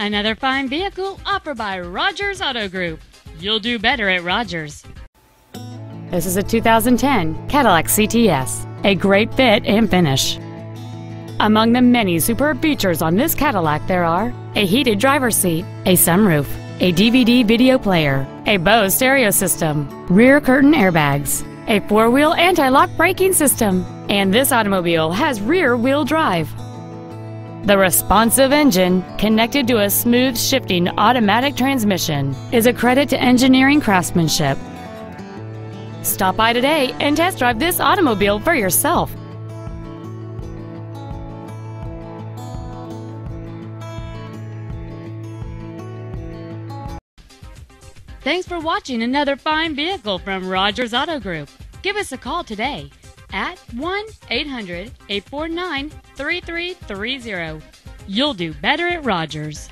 Another fine vehicle offered by Rogers Auto Group. You'll do better at Rogers. This is a 2010 Cadillac CTS, a great fit and finish. Among the many superb features on this Cadillac there are a heated driver's seat, a sunroof, a DVD video player, a Bose stereo system, rear curtain airbags, a four-wheel anti-lock braking system, and this automobile has rear-wheel drive. The responsive engine, connected to a smooth shifting automatic transmission, is a credit to engineering craftsmanship. Stop by today and test drive this automobile for yourself. Thanks for watching another fine vehicle from Rogers Auto Group. Give us a call today at 1 800 849 3330. You'll do better at Rogers.